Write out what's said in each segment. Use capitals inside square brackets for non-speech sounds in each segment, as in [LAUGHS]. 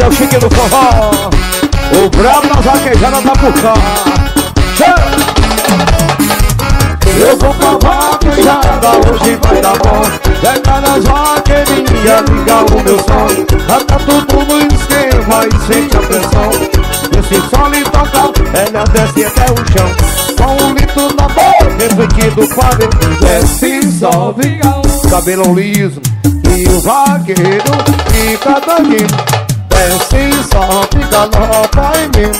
É o chique do forró. O brabo nas vaquejadas da por cá Eu vou pra vaquejada, hoje vai dar bom. Pega nas vaqueirinhas, liga o meu som. Já tá tudo no esquema e sente a pressão. Esse som lhe toca, ela desce até o chão. Com um litro na boca, refletido para Desce, sobe, cabelo liso E o vaqueiro fica doidinho Desce, sobe, galopa em mim.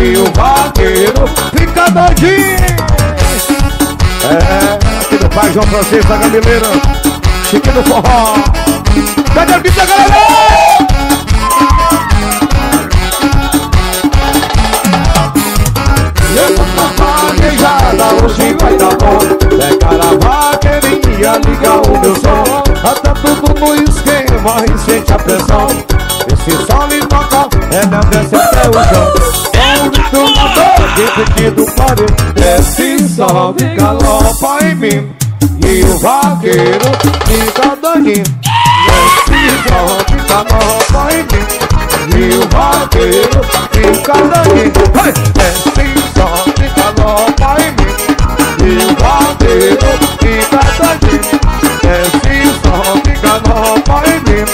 E o vaqueiro fica doidinho. É, aqui do pai João Francisco da Gamileira Chique do forró. Cadê a vida, galera? Vaquejada, hoje vai dar bom. Pega a vaqueirinha, liga o meu som. Tá tudo no esquema e sente a pressão. Esse som me toca, é minha desce até o chão. É um grito na dor, repetido pare Desce, sobe, galopa em mim. E o vaqueiro fica doidinho. Desce, sobe, galopa em mim. E o vaqueiro fica doidinho. Desce, sobe, galopa em mim. E o vaqueiro fica doidinho Desce, sobe, galopa em mim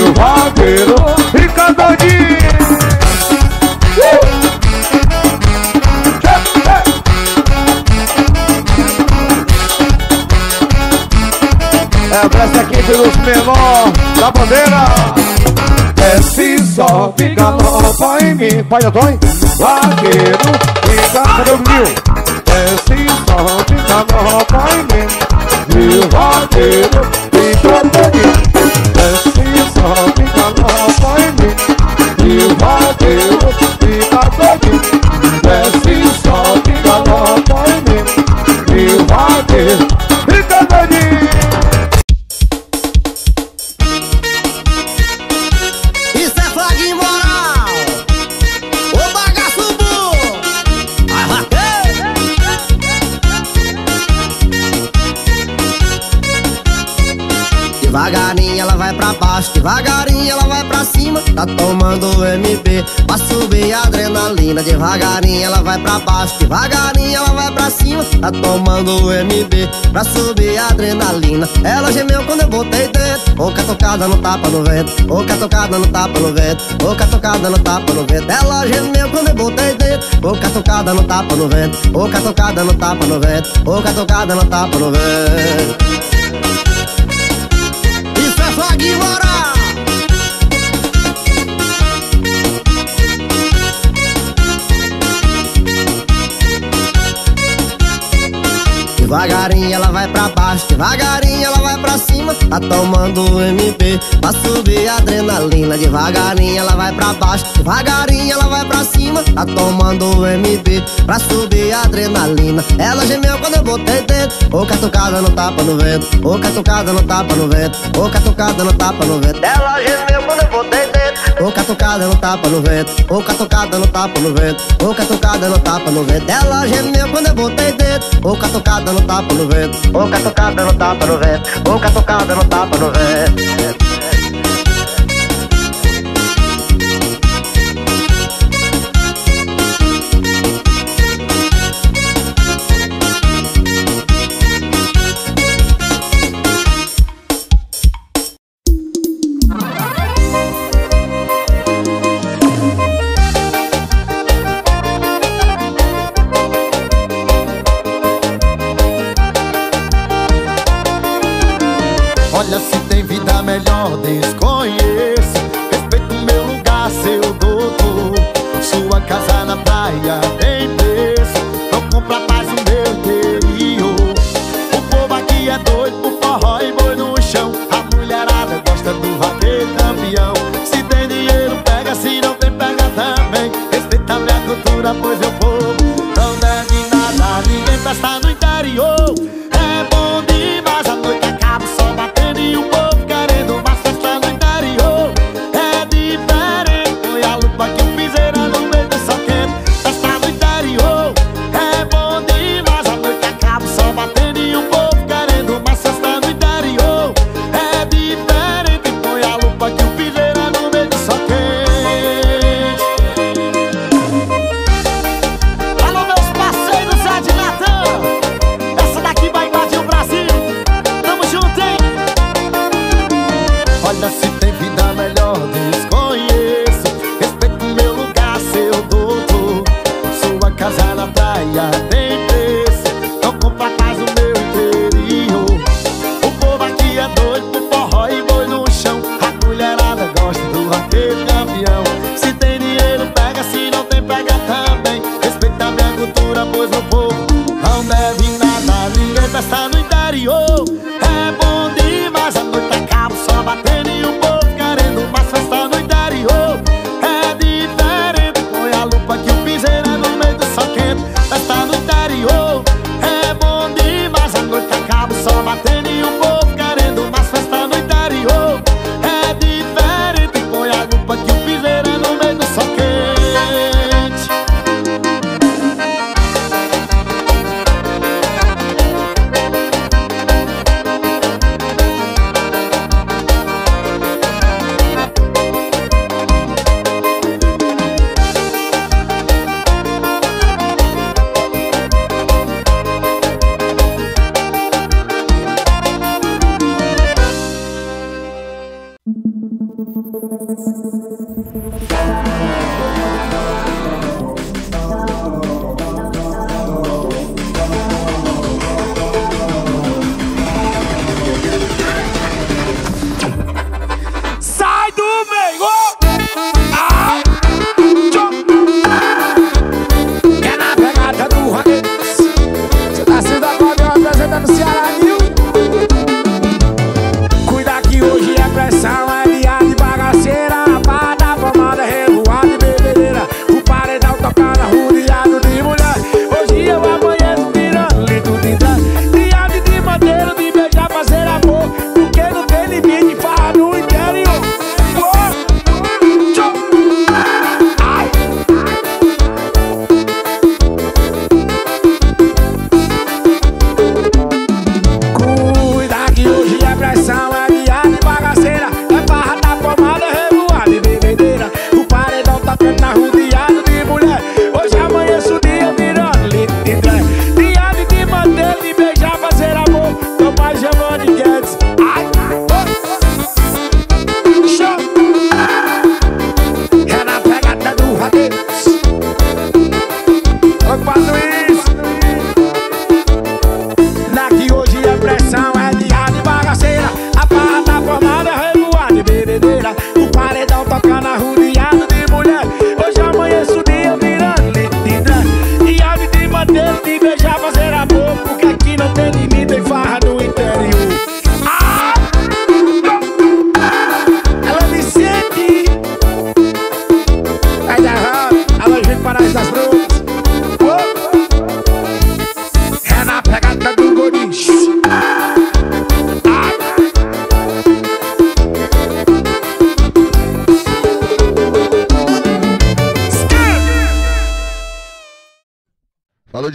o vaqueiro fica doidinho. É pra essa equipe dos menor da bandeira. Desce, sobe, galopa em mim Pai da Toy Vaqueiro, fica, cadê o vinil? Desce, sobe, galopa em mim E o vaqueiro fica doidinho Desce, sobe, galopa em mim E o vaqueiro fica doidinho Desce, sobe, galopa em mim E o Devagarinho ela vai pra baixo, devagarinho ela vai pra cima. Tá tomando MP pra subir a adrenalina. Devagarinho ela vai pra baixo, devagarinho ela vai pra cima. Tá tomando MP pra subir a adrenalina. Ela gemeu quando eu botei dentro Boca tocada no tapa no vento Boca tocada no tapa no vento Boca tocada no tapa no vento. Ela gemeu quando eu botei dentro Boca tocada no tapa no vento Boca tocada no tapa no vento Boca tocada no tapa no vento isso é Devagarinho ela vai pra baixo, devagarinho ela vai pra cima Tá tomando MP pra subir a adrenalina. Devagarinho ela vai pra baixo, devagarinho ela vai pra cima Tá tomando MP pra subir a adrenalina. Ela gemeu quando eu botei dentro Boca tocada no tapa no vento Boca tocada no tapa no vento Boca tocada no tapa no vento. Ela gemeu quando eu botei dentro Boca tocada no tapa no vento Boca tocada no tapa no vento Boca tocada no tapa no vento. Ela gemeu quando eu botei dentro Boca tocada no tapa no vento. Boca tocada no tapa no vento. Boca tocada no tapa no vento vida melhor,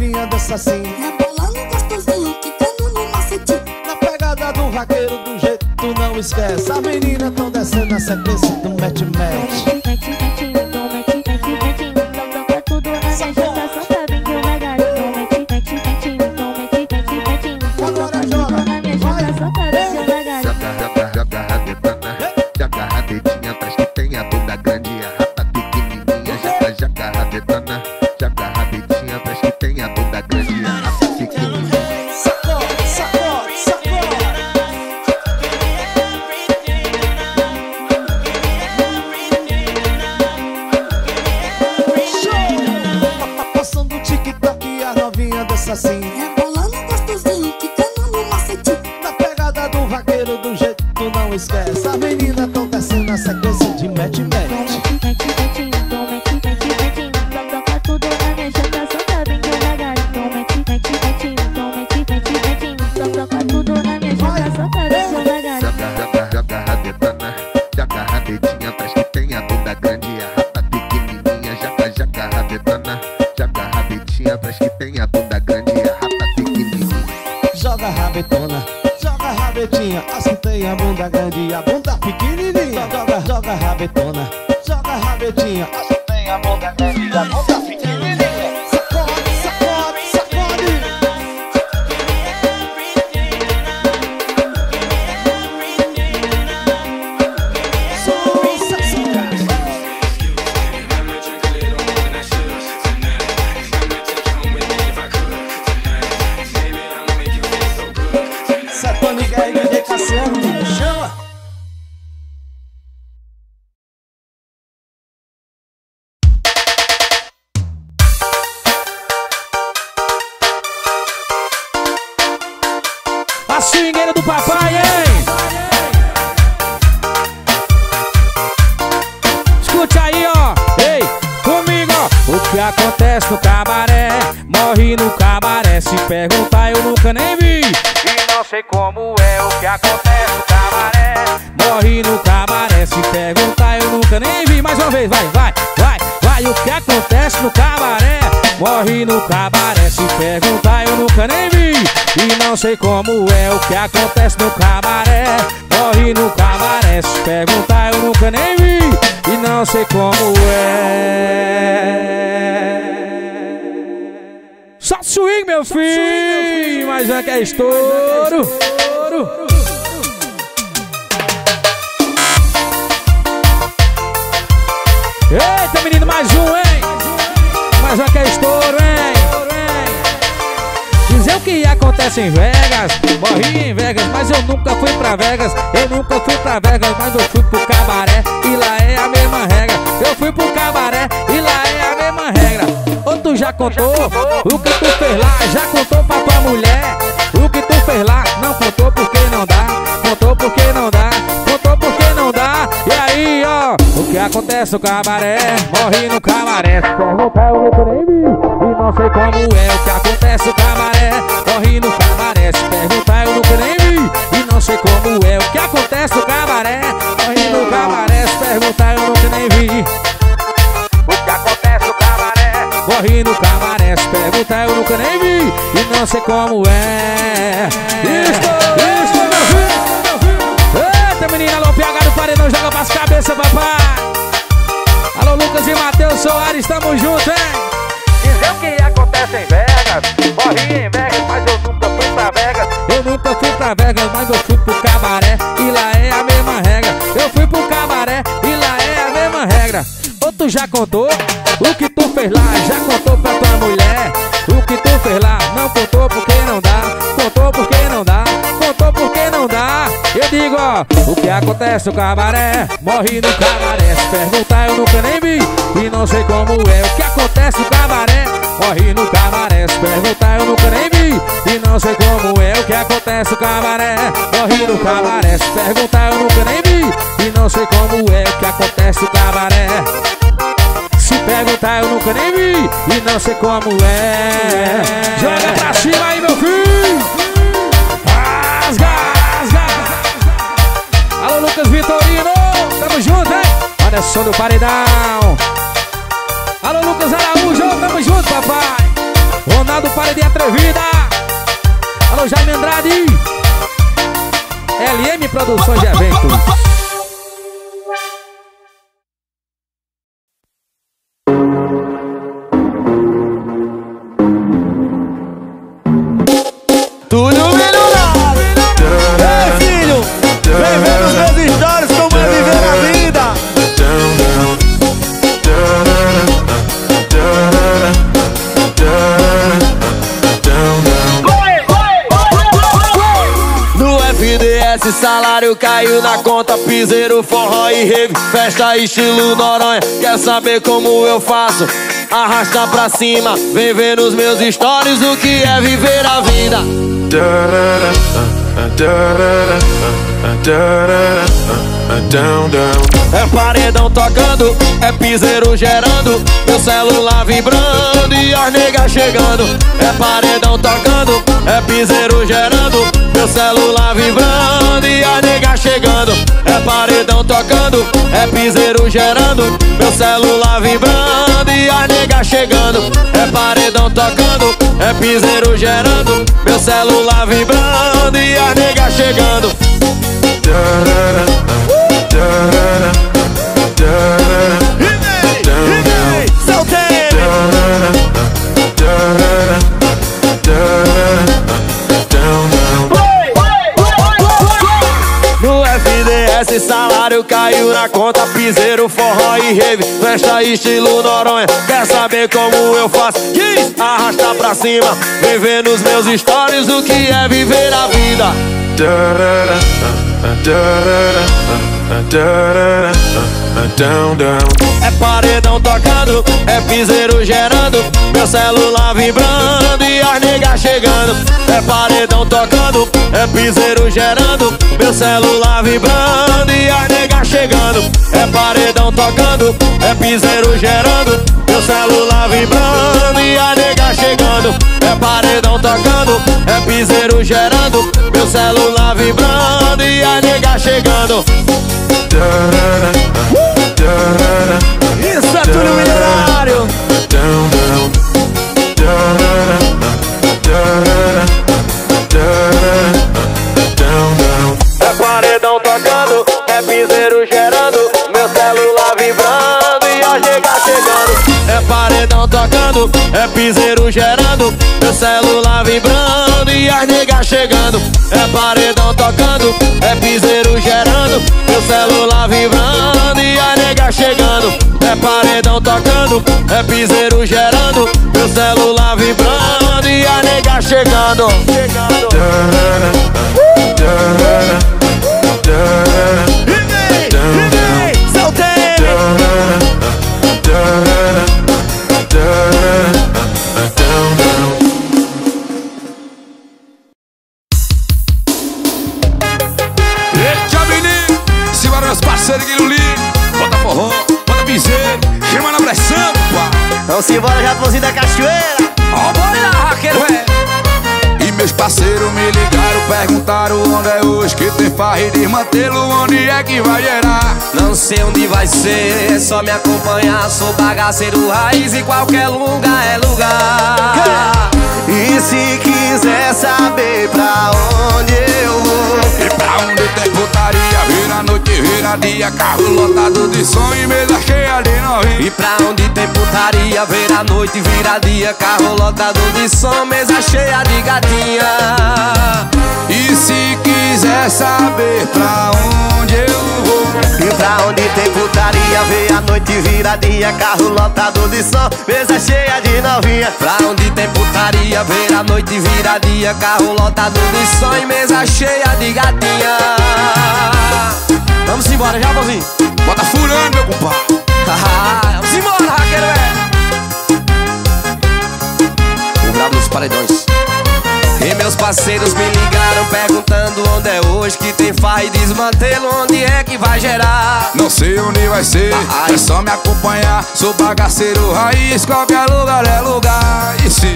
novinha dança assim. Rebolando gostosinho, quicando no macete. Na pegada do vaqueiro, do jeito tu não esquece. A menina tão descendo na sequência do match-match. Morre no cabaré, se perguntar eu nunca nem vi. E não sei como é o que acontece no cabaré. Morre no cabaré, se perguntar eu nunca nem vi. E não sei como é. Só swing, meu filho, mas é que é estouro. Eita, menino, mais um, hein? Mais um que é estouro, hein? Dizer o que acontece em Vegas Morri em Vegas, mas eu nunca fui pra Vegas. Eu nunca fui pra Vegas, mas eu fui pro cabaré E lá é a mesma regra. Eu fui pro cabaré e lá é a mesma regra. Ou tu já contou o que tu fez lá Já contou pra tua mulher? O que tu fez lá Não contou porque não dá Contou porque não O acontece no cabaré Morri no cabaré. Pergunta eu nunca nem vi E não sei como é O que acontece no cabaré. Morri no cabaré Se perguntar eu nunca nem vi E não sei como é O que acontece no cabaré. Morri no cabaré Se perguntar eu nunca nem vi o que acontece cabaré? Morri no cabaré, se perguntar eu nunca nem vi E não sei como é. Isto, isto, meu filho Eita menina, alô PH do Paredão, joga pras cabeças, papai Lucas e Matheus Soares, tamo junto, hein? Dizer o que acontece em Vegas. Morri em Vegas, mas eu nunca fui pra Vegas. Eu nunca fui pra Vegas, mas eu fui pro cabaré. E lá é a mesma regra. Eu fui pro cabaré e lá é a mesma regra. Ou tu já contou o que tu fez lá? Já contou pra tua mulher O que tu fez lá? Não contou porque não dá Contou porque não dá Eu digo ó O que acontece no cabaré Morri no cabaré. Se perguntar eu nunca nem vi E não sei como é. O que acontece no cabaré Morri no cabaré. Se perguntar eu nunca nem vi E não sei como é. O que acontece no cabaré Morri no cabaré. Se perguntar eu nunca nem vi E não sei como é. O que acontece no cabaré? Se perguntar eu nunca nem vi E não sei como é. Joga pra cima aí meu filho Lucas Vitorino. Tamo junto, hein? Anderson do Paredão. Alô Lucas Araújo Tamo junto papai. Ronaldo Paredinha Atrevida. Alô Jaime Andrade. LM Produções de Eventos salário caiu na conta Piseiro, forró e rave Festa estilo Noronha Quer saber como eu faço? Arrasta pra cima Vem ver nos meus stories O que é viver a vida É paredão tocando, é piseiro gerando, meu celular vibrando e as negas chegando. É paredão tocando, é piseiro gerando, meu celular vibrando e as negas chegando. É paredão tocando, é piseiro gerando, meu celular vibrando e as negas chegando. É paredão tocando, é piseiro gerando, meu celular vibrando e as negas chegando. FDS salário caiu na conta Piseiro, forró e rave Festa estilo Noronha Quer saber como eu faço? Diz! Arrasta pra cima Vem ver nos meus stories O que é viver a vida É paredão tocando, é piseiro gerando, meu celular vibrando e as negas chegando. É paredão tocando, é piseiro gerando, meu celular vibrando e as negas chegando. É paredão tocando, é piseiro gerando, meu celular vibrando e a nega chegando. É paredão tocando, é piseiro gerando, meu celular vibrando e a nega chegando. Isso é tudo milionário. É paredão tocando, é piseiro gerando, meu celular vibrando e as negas chegando. É paredão tocando, é piseiro gerando, meu celular vibrando e as negas chegando. É paredão tocando, é piseiro gerando, meu celular tocando, é piseiro gerando, meu celular vibrando e a nega chegando. Chegando. E é que vai gerar? Não sei onde vai ser, é só me acompanhar. Sou bagaceiro raiz e qualquer lugar é lugar. E se quiser saber pra onde eu vou E pra onde tem putaria, vira noite, vira dia, carro lotado de som e mesa cheia de novinho. E pra onde tem putaria, ver a noite, vira dia, carro lotado de som, mesa cheia de gatinha. E se quiser saber pra onde eu vou E pra onde tem putaria, vê a noite vira dia Carro lotado de som, mesa cheia de novinha Pra onde tem putaria, ver a noite, vira dia, carro lotado de som e mesa cheia de gatinha. Vamos embora, já, Bozinho? Bota furando, meu compadre. [LAUGHS] Vamos embora, raqueiro, é. O brabo dos paredões. E meus parceiros me ligaram perguntando onde é hoje que tem farra e desmantelo, onde é que vai gerar? Não sei onde vai ser, é só me acompanhar. Sou bagaceiro raiz, qualquer lugar é lugar. E se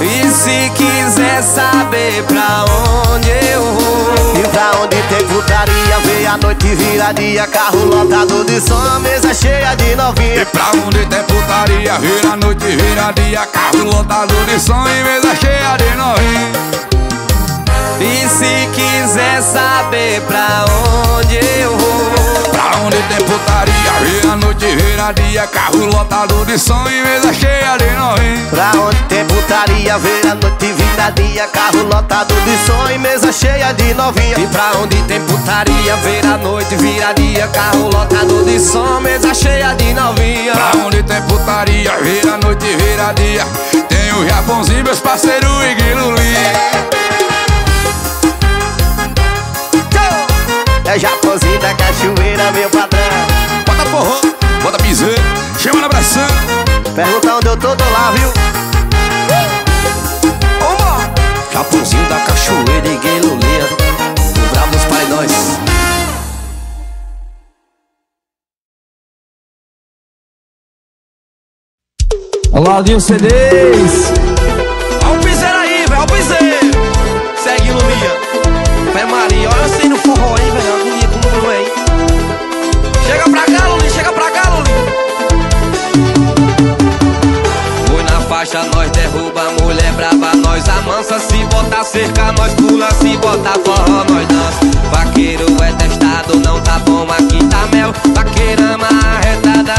E se quiser saber pra onde eu vou? E pra onde tem putaria, vê a noite vira dia? Carro lotado de som, mesa cheia de E novinha pra onde tem putaria, vira noite, vira dia? Carro lotado de som e mesa cheia de novinho E se quiser saber pra onde eu vou? Pra onde tem putaria, vira noite, vira dia? Carro lotado de som e mesa cheia de novinho Vê a noite vira dia Carro lotado de som e mesa cheia de novinha. E pra onde tem putaria, ver a noite, vira dia, carro lotado de som, mesa cheia de novinha. Pra onde tem putaria, vira noite, vira dia? Tem o Japonzinho, meus parceiros e Guiluli É Japonzinho da Cachoeira, meu patrão. Bota forró, bota piseiro, chama na pressão Pergunta onde eu tô, tô lá, viu? Japonzinho da cachoeira e guelulinha, o bravo dos paredões. Olá, Dinho CDs. Olha o piseiro aí, velho, olha o piseiro. Segue Lulinha. Fé Maria, olha assim no forró, hein, velho, agonia como não é, hein. Chega pra cá, Lulinha, chega pra cá, Lulinha. Foi na faixa, brava, nós amansa. Se botar cerca, nós pula, se botar forró, nós dança. Vaqueiro é testado, não tá bom, aqui tá mel. Vaqueirama arretada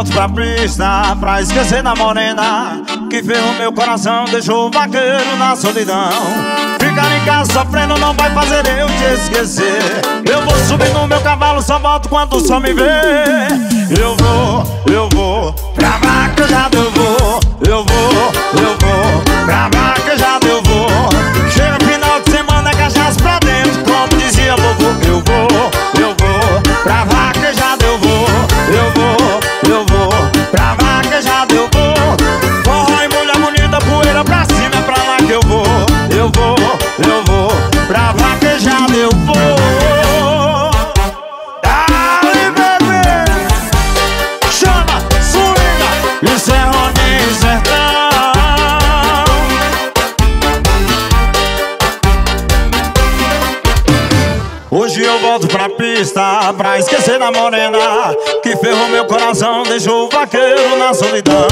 volto pra pista Pra esquecer da morena Que ferrou meu coração Deixou o vaqueiro na solidão. Ficar em casa sofrendo Não vai fazer eu te esquecer. Eu vou subir no meu cavalo Só volto quando o sol me vê Eu vou, eu vou Pra vaquejada eu vou. Eu vou, eu vou Pra vaquejada eu vou pista Pra esquecer da morena Que ferrou meu coração Deixou o vaqueiro na solidão.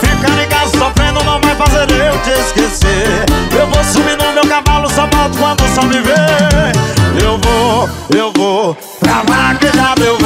Ficar em casa sofrendo Não vai fazer eu te esquecer. Eu vou subir no meu cavalo Só volto quando sol me vê Eu vou, eu vou Pra eu vou Eu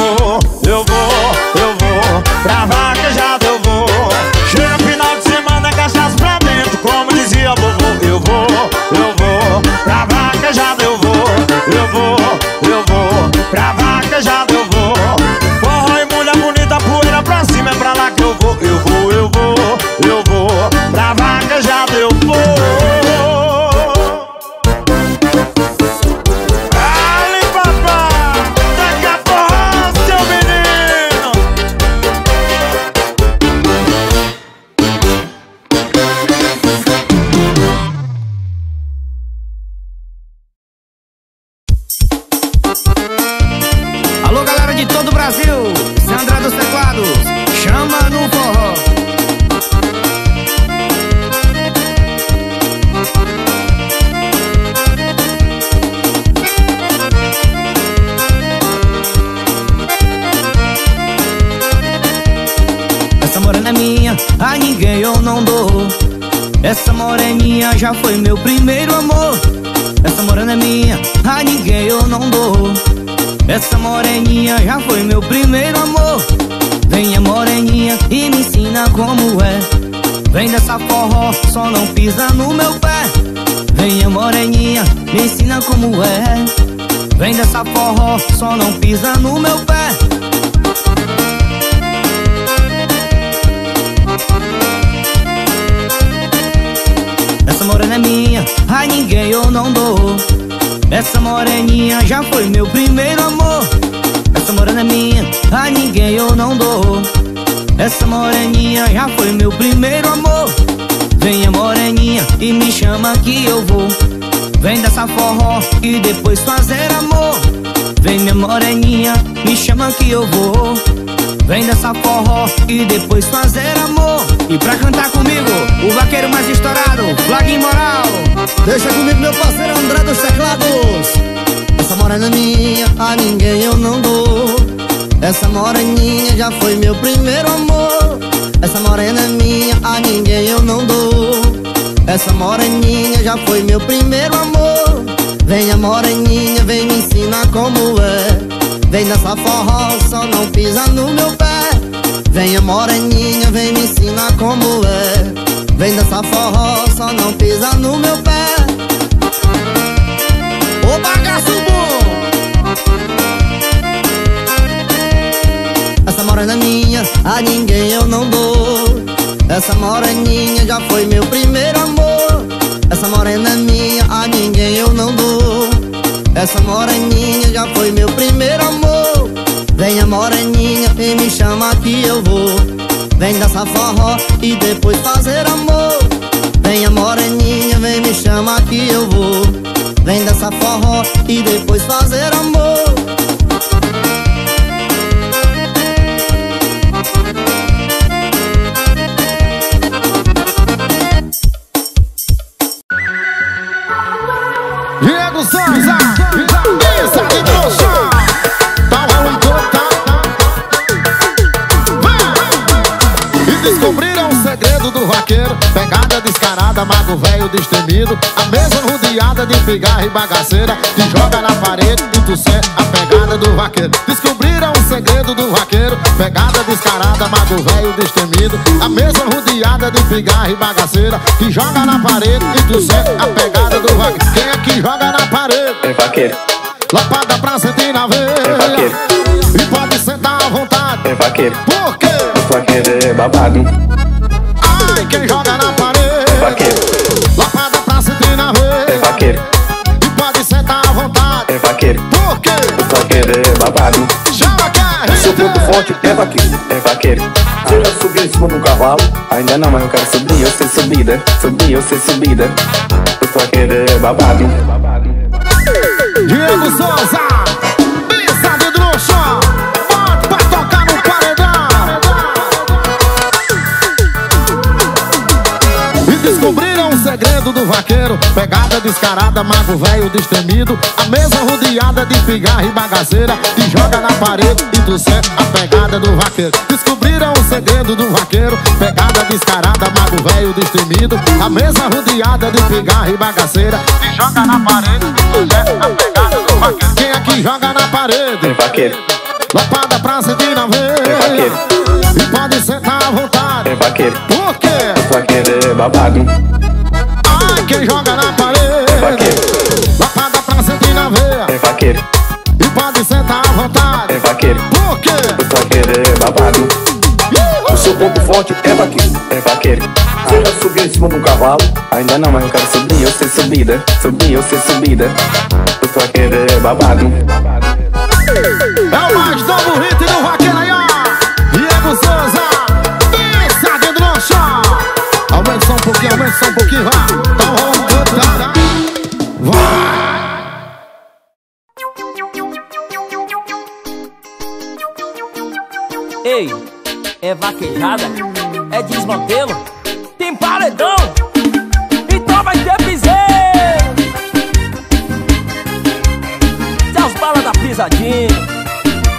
Essa morena é minha, a ninguém eu não dou. Essa moreninha já foi meu primeiro amor. Essa morena é minha, a ninguém eu não dou. Essa moreninha já foi meu primeiro amor. Venha moreninha e me ensina como é. Vem dessa forró, só não pisa no meu pé. Venha moreninha, me ensina como é. Vem dessa forró, só não pisa no meu pé. Morena é minha, a ninguém eu não dou. Essa moreninha já foi meu primeiro amor. Essa morena é minha, a ninguém eu não dou. Essa moreninha já foi meu primeiro amor. Venha moreninha e me chama que eu vou. Vem dessa forró e depois fazer amor. Vem minha moreninha, me chama que eu vou. Vem dessa forró e depois fazer amor. E pra cantar comigo, o vaqueiro mais estourado, Flag Moral. Deixa comigo meu parceiro André dos teclados. Essa morena minha, a ninguém eu não dou. Essa moreninha já foi meu primeiro amor. Essa morena é minha, a ninguém eu não dou. Essa moreninha já foi meu primeiro amor. Venha moreninha, vem me ensinar como é. Vem nessa forró, só não pisa no meu pé Venha moreninha, vem me ensinar como é. Vem dançar forró, só não pisa no meu pé. Ô bagaço bom! Essa morena é minha, a ninguém eu não dou. Essa moreninha já foi meu primeiro amor. Essa morena é minha, a ninguém eu não dou. Essa moreninha já foi meu primeiro amor Venha moreninha e me chama que eu vou. Vem dançar forró e depois fazer amor. Venha moreninha, vem me chama que eu vou. Vem dançar forró e depois fazer amor Descarada, mago velho destemido. A mesa rodeada de pigarra e bagaceira. Te joga na parede e tu sente a pegada do vaqueiro. Descobriram o segredo do vaqueiro. Pegada descarada, mago velho destemido. A mesa rodeada de pigarra e bagaceira. Te joga na parede e tu sente a pegada do vaqueiro. Quem é que joga na parede? É vaqueiro, Lapada pra sentir na veia É vaqueiro. E pode sentar à vontade é vaqueiro, Por quê? vaqueiro é babado, Ai, quem joga na Forte é vaqueiro. é vaqueiro. Você já subiu em cima de um cavalo? Ainda não, mas eu quero subir, eu sei subida, subir, eu sei subida. O vaqueiro é babado, Diego Souza o segredo do vaqueiro. Pegada descarada, mago velho destemido. A mesa rodeada de pigarra e bagaceira. Te joga na parede e tu sente a pegada do vaqueiro. Descobriram o segredo do vaqueiro. Pegada descarada, mago velho destemido. A mesa rodeada de pigarra e bagaceira. Te joga na parede e tu sente a pegada do vaqueiro. Quem que joga na parede? vaqueiro, Lapada pra sentir na veia. Vaqueiro. E pode sentar à vontade. É vaqueiro, Por quê? o vaqueiro é babado, quem joga na é parede vaqueiro, Lapada pra sentir na veia. É vaqueiro, E pode sentar à vontade. É vaqueiro, Por quê? o vaqueiro é babado, O seu ponto forte é vaqueiro. é vaqueiro. Você já subiu em cima de um cavalo? Ainda não, mas eu quero subir, eu sei subida, subir, eu sei subida. O vaqueiro é babado, É o mais novo hit do vaqueiro aí, ó. Diego Souza. Pensa de drocha Aumenta só um pouquinho, aumenta só um pouquinho, vá é vaquejada? É desmantelo? Tem paredão? Então vai ter piseiro! Zé os bala da pisadinha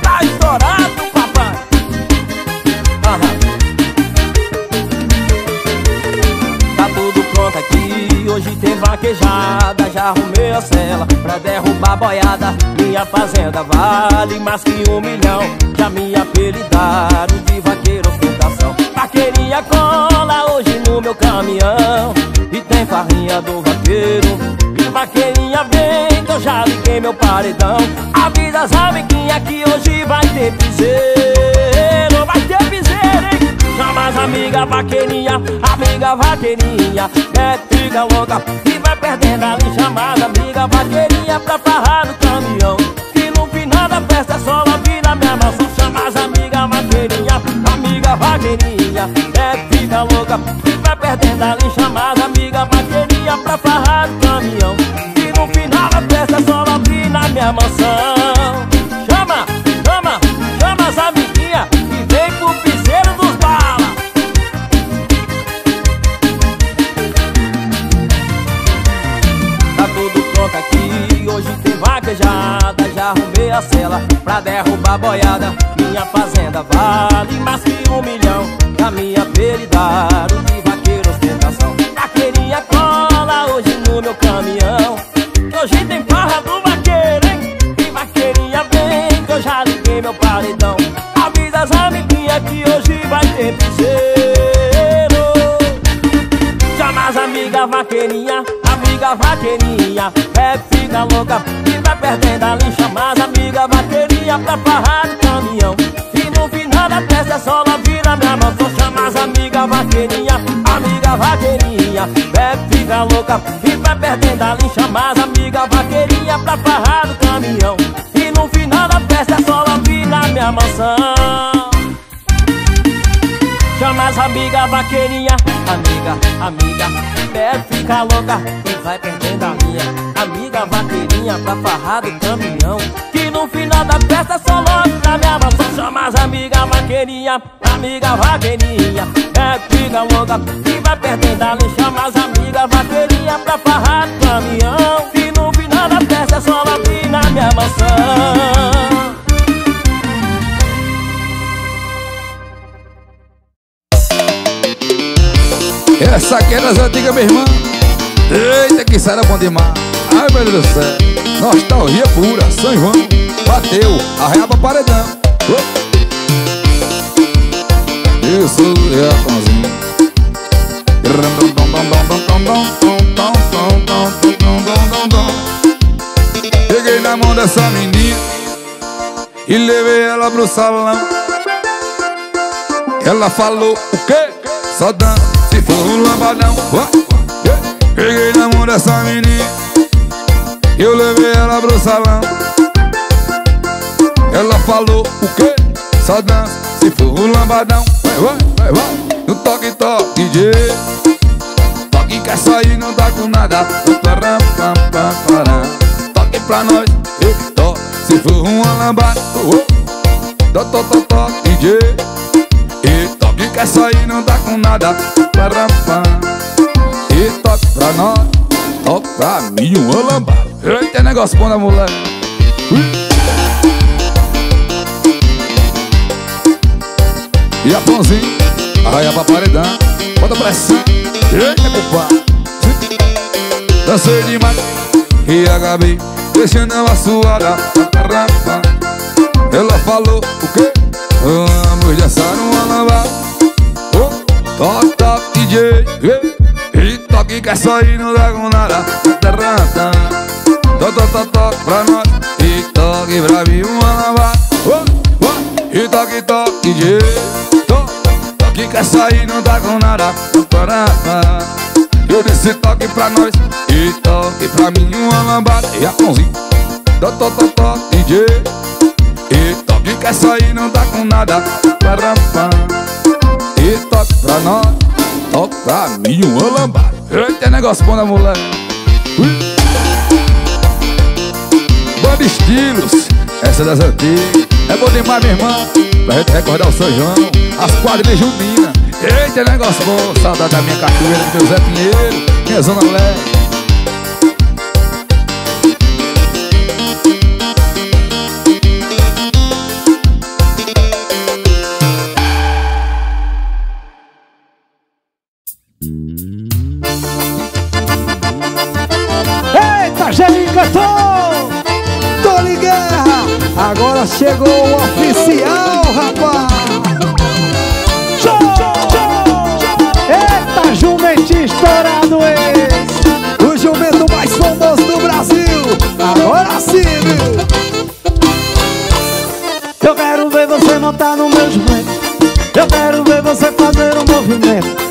Tá estourado, papai! Aham. Tá tudo pronto aqui, hoje tem vaquejada Já arrumei a cela pra derrubar boiada Minha fazenda vale mais que um milhão. Já me apelidaram de vaqueiro ostentação Vaqueirinha cola hoje no meu caminhão. E tem farrinha do vaqueiro. E vaqueirinha vem que eu já liguei meu paredão. A vida sabe quem aqui hoje vai ter piseiro. Vai ter piseiro? Chama as amigas vaqueirinha, amiga vaqueirinha É fica louca e vai perdendo ali chamada Amiga vaqueirinha pra farrar no caminhão. E no final da festa só ela vira minha maçã Chama as amigas vaqueirinha, amiga vaqueirinha É fica louca e vai perdendo ali chamada Amiga vaqueirinha pra farrar no caminhão. E no final da festa só ela vira minha mansão Pra derrubar boiada. Minha fazenda vale mais que um milhão. Da minha veridade de vaqueiro ostentação. Vaqueirinha cola hoje no meu caminhão. Hoje tem farra do vaqueiro, hein? E vaqueirinha vem que eu já liguei meu paredão. Avisa as amiguinhas que hoje vai ter piseiro. Chama as amigas vaqueirinha, amiga vaqueirinha. É fica louca e vai perdendo pra farrar no caminhão. E no final da festa só ela vira minha mão. Chama as amigas vaqueirinha, amiga vaqueirinha. É fica louca e vai perdendo a linha Chama as amigas vaqueirinha pra farrar no caminhão. E no final da festa só ela vira minha mansão. Chama as amigas vaqueirinha, amiga, amiga. É fica louca e vai perdendo a linha. Amiga vaqueirinha pra farrar do caminhão no final da festa só logo na minha mansão Chama as amigas vaqueirinha, amiga vaqueirinha. É fica louca e vai perdendo a linha Chama as amigas vaqueirinha pra farrar caminhão. Que no final da festa só logo na minha mansão. Essa aqui é das antigas, meu irmão. Eita, que bom demais. Ai, meu Deus do céu. Nostalgia pura. São João. Bateu. Arreia pra paredão. Oh. Isso, é, Pãozinho. Peguei na mão dessa menina e levei ela pro salão. Ela falou o quê? Só dança se for um lambadão. Peguei na mão dessa menina Eu levei ela pro salão. Ela falou o quê? Só dança. Se for um lambadão Vai, vai, vai, vai. No toque, toque, DJ Toque quer sair, não tá com nada. Param, pam, pam, param. Toque pra nós e toque Se for uma lambada oh. To, to, to, toque, DJ E toque quer sair, não tá com nada. Param, pam. E toque pra nós. Toque pra mim, uma lambada Eita, negócio bom da moleque E a pãozinho, arraia pra paredão Bota pressão, eita compadre Dancei demais e acabei Deixando ela suada Ela falou o quê? Vamos dançar uma lambada oh, Toque, toque, DJ E toque que só ir não dá com nada Toque, toque pra nós E toque pra mim uma lambada oh, oh, E toque, toque, DJ Toque que é sair não dá com nada. Eu disse toque pra nós E toque pra mim uma lambada E a pãozinho Toque, toque, toque, DJ E toque que é sair não dá com nada. E toque pra nós Toque pra mim uma lambada Eita, negócio bom da moleque Estilos Essa das antigas É bom demais, meu irmão Pra gente recordar o São João As quadrilhas juninas Eita, negócio bom Saudade da minha cachoeira do meu Zé Pinheiro Minha zona Eita! Tony Guerra! Agora chegou o oficial, rapaz! Show! Eita, jumentinho estourado esse! O jumento mais famoso do Brasil! Agora sim, viu? Eu quero ver você montar no meu jumento Eu quero ver você fazer um movimento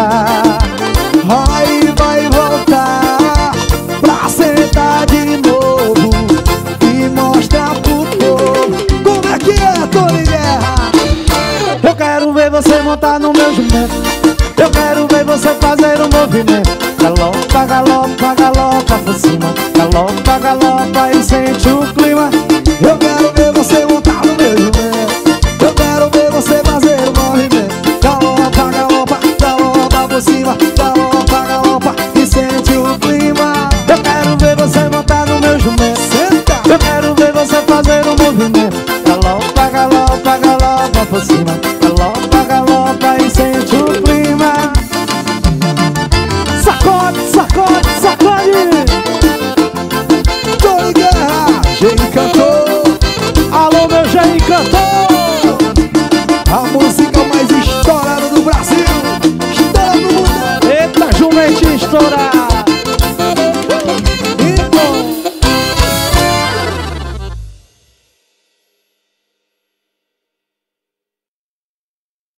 voltar Roy vai voltar Pra sentar de novo E mostrar pro povo Como é que é, Tony Guerra? Eu quero ver você montar no meu jumento. Eu quero ver você fazer um movimento. Galopa, galopa, galopa por cima. Galopa, galopa e sente o clima. Eu quero próxima.